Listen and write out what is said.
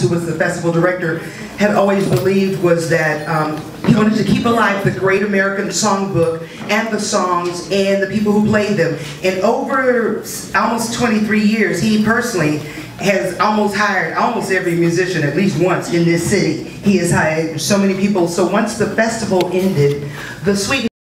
who was the festival director, had always believed was that um, he wanted to keep alive the Great American Songbook and the songs and the people who played them. And over almost 23 years, he personally has almost hired almost every musician at least once in this city. He has hired so many people. So once the festival ended, the Sweet